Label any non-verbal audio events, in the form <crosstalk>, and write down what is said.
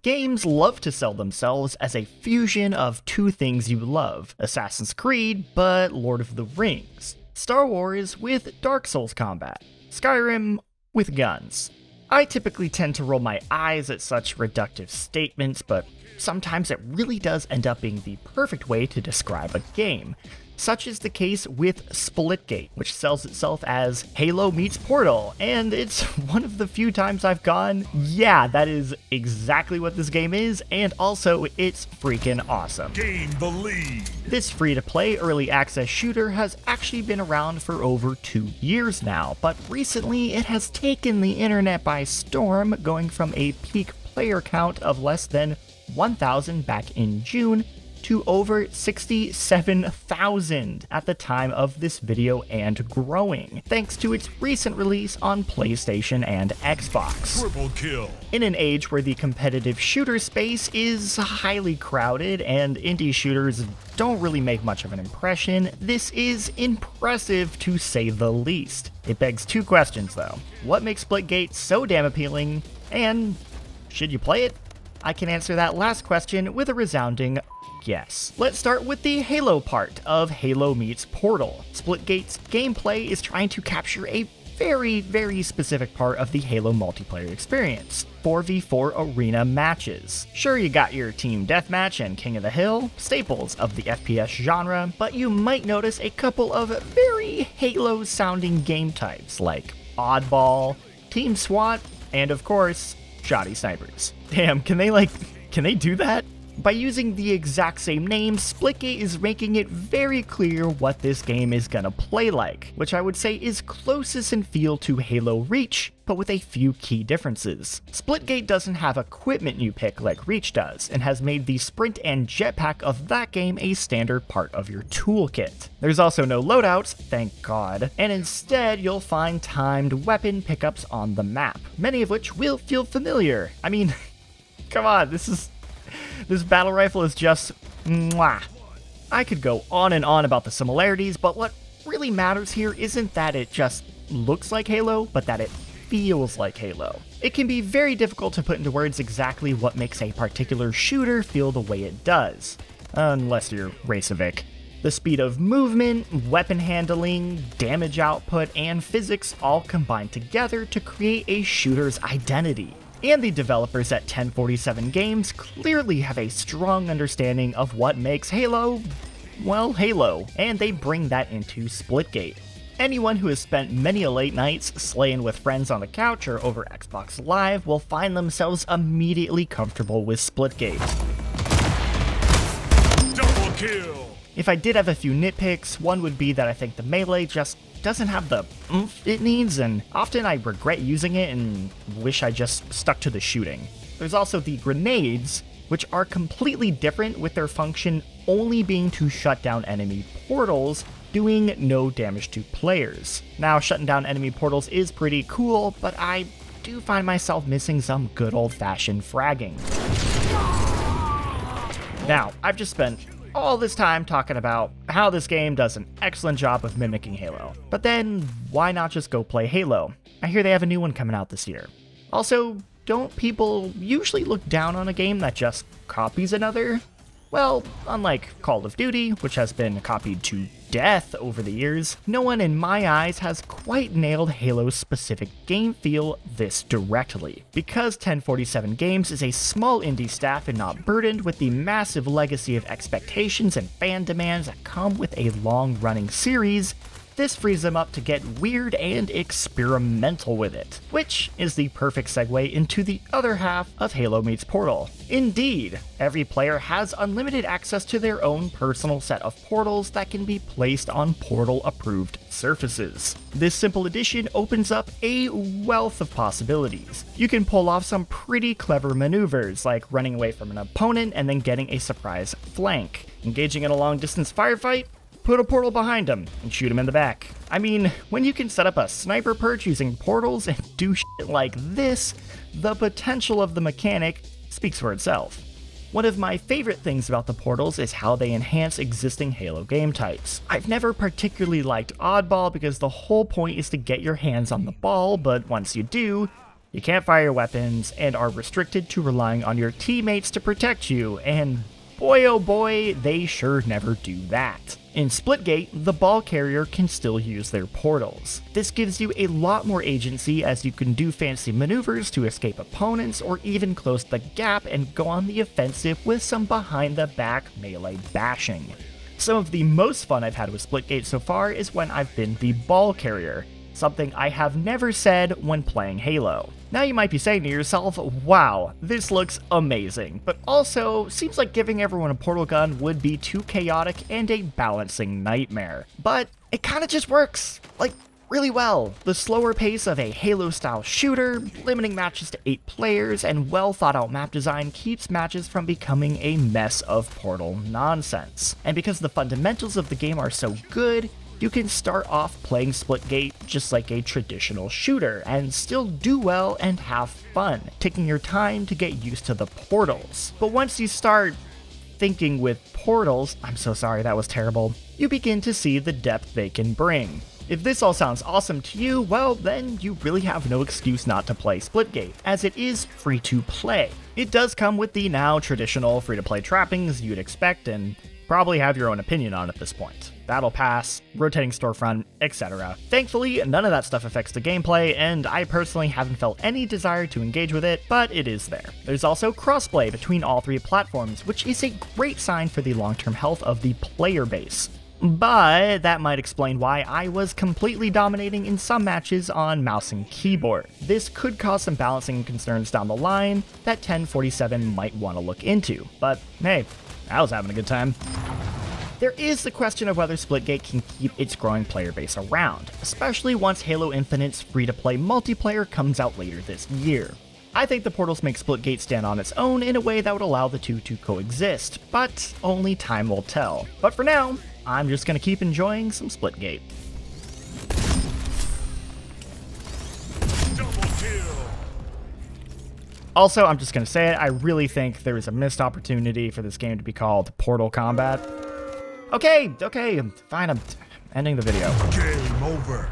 Games love to sell themselves as a fusion of two things you love Assassin's Creed, but Lord of the Rings, Star Wars with Dark Souls combat, Skyrim with guns. I typically tend to roll my eyes at such reductive statements, but sometimes it really does end up being the perfect way to describe a game. Such is the case with Splitgate, which sells itself as Halo meets Portal, and it's <laughs> one of the few times I've gone, yeah, that is exactly what this game is, and also it's freaking awesome. Gain the lead. This free to play early access shooter has actually been around for over two years now, but recently it has taken the internet by storm, going from a peak player count of less than 1,000 back in June to over 67,000 at the time of this video and growing, thanks to its recent release on PlayStation and Xbox. Triple kill. In an age where the competitive shooter space is highly crowded and indie shooters don't really make much of an impression, this is impressive to say the least. It begs two questions though. What makes Splitgate so damn appealing? And should you play it? I can answer that last question with a resounding yes. Let's start with the Halo part of Halo meets Portal. Splitgate's gameplay is trying to capture a very, very specific part of the Halo multiplayer experience 4v4 arena matches. Sure, you got your Team Deathmatch and King of the Hill, staples of the FPS genre, but you might notice a couple of very Halo sounding game types like Oddball, Team SWAT, and of course, Shotty Snipers. Damn, can they like, can they do that? By using the exact same name, Splitgate is making it very clear what this game is gonna play like, which I would say is closest in feel to Halo Reach, but with a few key differences. Splitgate doesn't have equipment you pick like Reach does, and has made the sprint and jetpack of that game a standard part of your toolkit. There's also no loadouts, thank god, and instead you'll find timed weapon pickups on the map, many of which will feel familiar. I mean, <laughs> come on, this is this battle rifle is just mwah. I could go on and on about the similarities, but what really matters here isn't that it just looks like Halo, but that it feels like Halo. It can be very difficult to put into words exactly what makes a particular shooter feel the way it does, unless you're Reykjavik. The speed of movement, weapon handling, damage output, and physics all combine together to create a shooter's identity and the developers at 1047 Games clearly have a strong understanding of what makes Halo, well, Halo, and they bring that into Splitgate. Anyone who has spent many a late nights slaying with friends on the couch or over Xbox Live will find themselves immediately comfortable with Splitgate. Double kill. If I did have a few nitpicks, one would be that I think the melee just doesn't have the oomph it needs, and often I regret using it and wish I just stuck to the shooting. There's also the grenades, which are completely different with their function only being to shut down enemy portals, doing no damage to players. Now, shutting down enemy portals is pretty cool, but I do find myself missing some good old fashioned fragging. Now, I've just spent all this time talking about how this game does an excellent job of mimicking Halo. But then, why not just go play Halo? I hear they have a new one coming out this year. Also, don't people usually look down on a game that just copies another? Well, unlike Call of Duty, which has been copied to death over the years, no one in my eyes has quite nailed Halo's specific game feel this directly. Because 1047 Games is a small indie staff and not burdened with the massive legacy of expectations and fan demands that come with a long running series, this frees them up to get weird and experimental with it, which is the perfect segue into the other half of Halo meets Portal. Indeed, every player has unlimited access to their own personal set of portals that can be placed on portal approved surfaces. This simple addition opens up a wealth of possibilities. You can pull off some pretty clever maneuvers, like running away from an opponent and then getting a surprise flank, engaging in a long distance firefight, put a portal behind him and shoot him in the back. I mean, when you can set up a sniper perch using portals and do shit like this, the potential of the mechanic speaks for itself. One of my favorite things about the portals is how they enhance existing Halo game types. I've never particularly liked Oddball because the whole point is to get your hands on the ball, but once you do, You can't fire your weapons and are restricted to relying on your teammates to protect you, and boy oh boy, they sure never do that. In Splitgate, the ball carrier can still use their portals. This gives you a lot more agency as you can do fancy maneuvers to escape opponents or even close the gap and go on the offensive with some behind the back melee bashing. Some of the most fun I've had with Splitgate so far is when I've been the ball carrier, something I have never said when playing Halo. Now you might be saying to yourself, wow, this looks amazing, but also seems like giving everyone a portal gun would be too chaotic and a balancing nightmare. But it kinda just works, like, really well. The slower pace of a Halo-style shooter, limiting matches to 8 players, and well thought out map design keeps matches from becoming a mess of portal nonsense. And because the fundamentals of the game are so good, you can start off playing Splitgate just like a traditional shooter and still do well and have fun, taking your time to get used to the portals. But once you start thinking with portals, I'm so sorry that was terrible, you begin to see the depth they can bring. If this all sounds awesome to you, well, then you really have no excuse not to play Splitgate, as it is free to play. It does come with the now traditional free to play trappings you'd expect, and probably have your own opinion on at this point. Battle Pass, rotating storefront, etc. Thankfully, none of that stuff affects the gameplay, and I personally haven't felt any desire to engage with it, but it is there. There's also crossplay between all three platforms, which is a great sign for the long-term health of the player base. But that might explain why I was completely dominating in some matches on mouse and keyboard. This could cause some balancing concerns down the line that 1047 might want to look into, but hey, I was having a good time. There is the question of whether Splitgate can keep its growing player base around, especially once Halo Infinite's free to play multiplayer comes out later this year. I think the portals make Splitgate stand on its own in a way that would allow the two to coexist, but only time will tell. But for now, I'm just gonna keep enjoying some Splitgate. Also, I'm just going to say it, I really think there is a missed opportunity for this game to be called Portal Combat. Okay, okay, fine, I'm ending the video. Game over.